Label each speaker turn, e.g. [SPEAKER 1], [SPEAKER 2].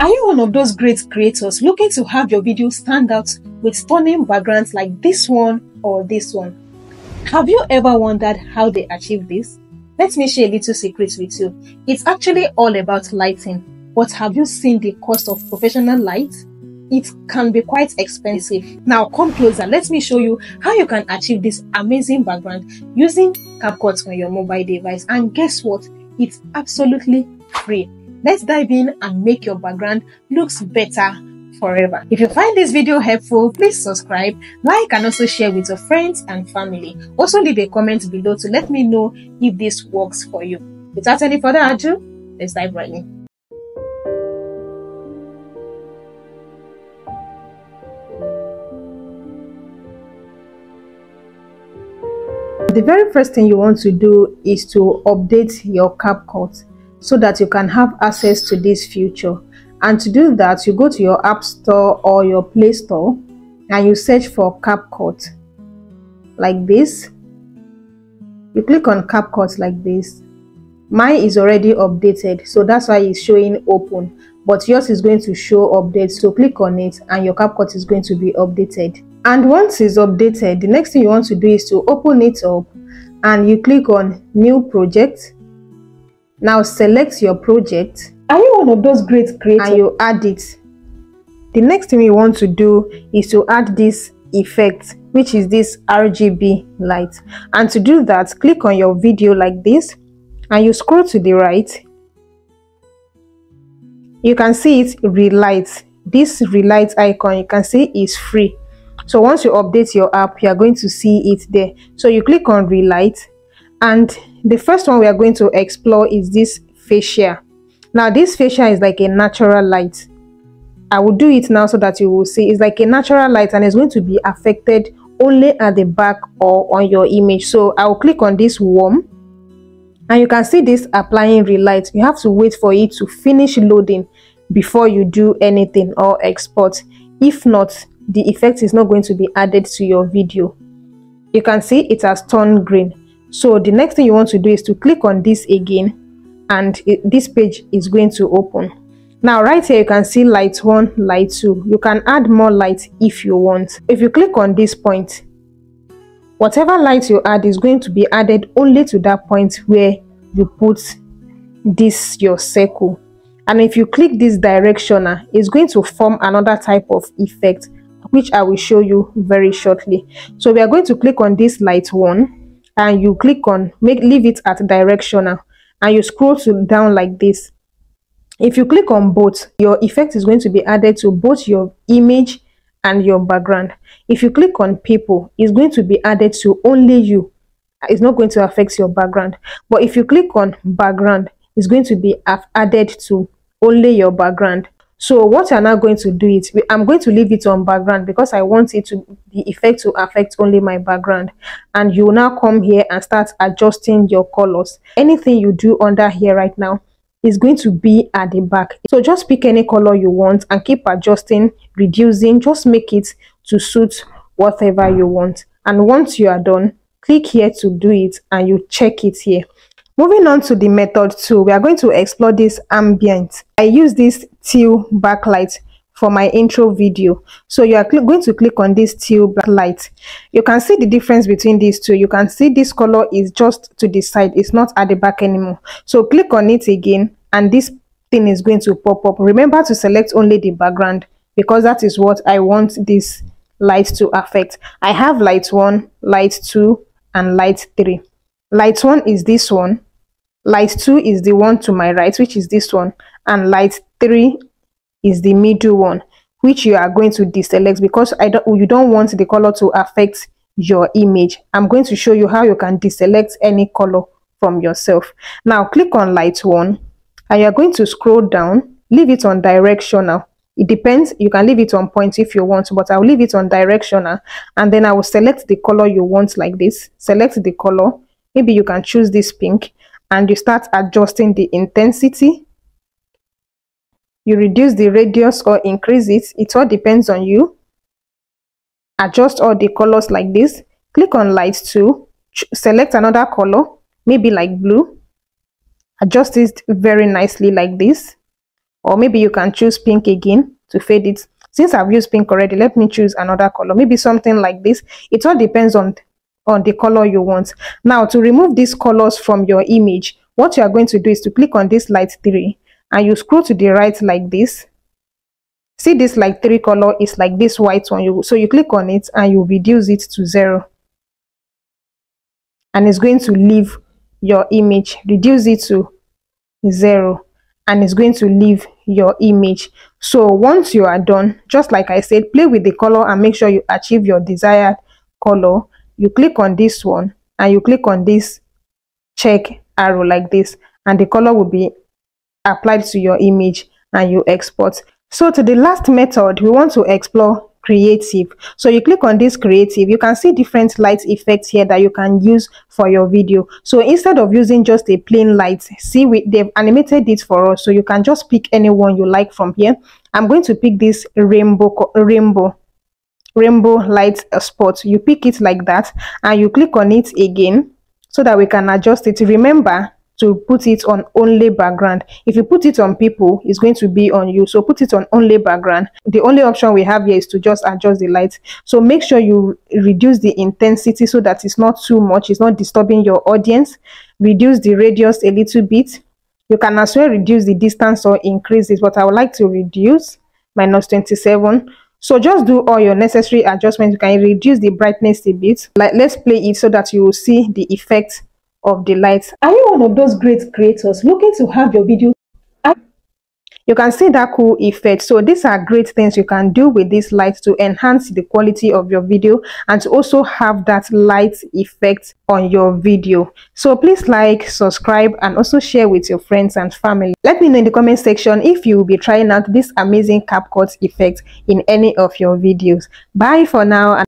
[SPEAKER 1] Are you one of those great creators looking to have your video stand out with stunning backgrounds like this one or this one? Have you ever wondered how they achieve this? Let me share a little secret with you. It's actually all about lighting. But have you seen the cost of professional light? It can be quite expensive. Now come closer. Let me show you how you can achieve this amazing background using CapCut on your mobile device. And guess what? It's absolutely free. Let's dive in and make your background looks better forever. If you find this video helpful, please subscribe, like and also share with your friends and family. Also leave a comment below to let me know if this works for you. Without any further ado, let's dive right in. The very first thing you want to do is to update your CapCut so that you can have access to this feature and to do that you go to your app store or your play store and you search for CapCut like this. You click on CapCut like this. Mine is already updated so that's why it's showing open. But yours is going to show update so click on it and your CapCut is going to be updated. And once it's updated the next thing you want to do is to open it up and you click on new project now select your project.
[SPEAKER 2] Are you one of those great creators?
[SPEAKER 1] And you add it. The next thing you want to do is to add this effect which is this RGB light. And to do that click on your video like this. And you scroll to the right. You can see it relight this relight icon you can see is free. So once you update your app you are going to see it there. So you click on relight. And the first one we are going to explore is this fascia. Now this fascia is like a natural light. I will do it now so that you will see. It's like a natural light and it's going to be affected only at the back or on your image. So i will click on this warm and you can see this applying relight you have to wait for it to finish loading before you do anything or export. If not the effect is not going to be added to your video. You can see it has turned green so the next thing you want to do is to click on this again and it, this page is going to open. Now right here you can see light one light two. You can add more light if you want. If you click on this point whatever light you add is going to be added only to that point where you put this your circle. And if you click this directioner ah, it's going to form another type of effect which i will show you very shortly. So we are going to click on this light one and you click on make leave it at directional and you scroll to down like this. If you click on both your effect is going to be added to both your image and your background. If you click on people it's going to be added to only you. It's not going to affect your background. But if you click on background it's going to be added to only your background so what you're now going to do it i'm going to leave it on background because i want it to the effect to affect only my background. And you now come here and start adjusting your colors. Anything you do under here right now is going to be at the back. So just pick any color you want and keep adjusting reducing just make it to suit whatever you want. And once you are done click here to do it and you check it here Moving on to the method two, we are going to explore this ambient. I use this teal backlight for my intro video. So you are going to click on this teal backlight. You can see the difference between these two. You can see this color is just to the side. It's not at the back anymore. So click on it again and this thing is going to pop up. Remember to select only the background because that is what I want this light to affect. I have light 1, light 2 and light 3. Light 1 is this one light 2 is the one to my right which is this one and light 3 is the middle one which you are going to deselect because I don't you don't want the color to affect your image. I'm going to show you how you can deselect any color from yourself. Now click on light 1 and you're going to scroll down. Leave it on directional. It depends. You can leave it on point if you want but i'll leave it on directional and then i will select the color you want like this. Select the color. Maybe you can choose this pink and you start adjusting the intensity you reduce the radius or increase it it all depends on you. Adjust all the colors like this. Click on light 2 select another color maybe like blue. Adjust it very nicely like this. Or maybe you can choose pink again to fade it. Since i've used pink already let me choose another color. Maybe something like this. It all depends on on the color you want. Now to remove these colors from your image what you are going to do is to click on this light 3 and you scroll to the right like this. See this light 3 color is like this white one. You so you click on it and you reduce it to zero. And it's going to leave your image. Reduce it to zero and it's going to leave your image. So once you are done just like i said play with the color and make sure you achieve your desired color you click on this one and you click on this check arrow like this and the color will be applied to your image and you export. So to the last method we want to explore creative. So you click on this creative you can see different light effects here that you can use for your video. So instead of using just a plain light see we they've animated it for us. So you can just pick anyone you like from here. I'm going to pick this rainbow rainbow rainbow light spot. You pick it like that and you click on it again so that we can adjust it. Remember to put it on only background. If you put it on people it's going to be on you. So put it on only background. The only option we have here is to just adjust the light. So make sure you reduce the intensity so that it's not too much. It's not disturbing your audience. Reduce the radius a little bit. You can as well reduce the distance or increase it but i would like to reduce minus 27 so just do all your necessary adjustments you can reduce the brightness a bit like let's play it so that you will see the effect of the light.
[SPEAKER 2] Are you one of those great creators looking to have your video
[SPEAKER 1] you can see that cool effect. So these are great things you can do with this light to enhance the quality of your video and to also have that light effect on your video. So please like subscribe and also share with your friends and family. Let me know in the comment section if you will be trying out this amazing CapCut effect in any of your videos. Bye for now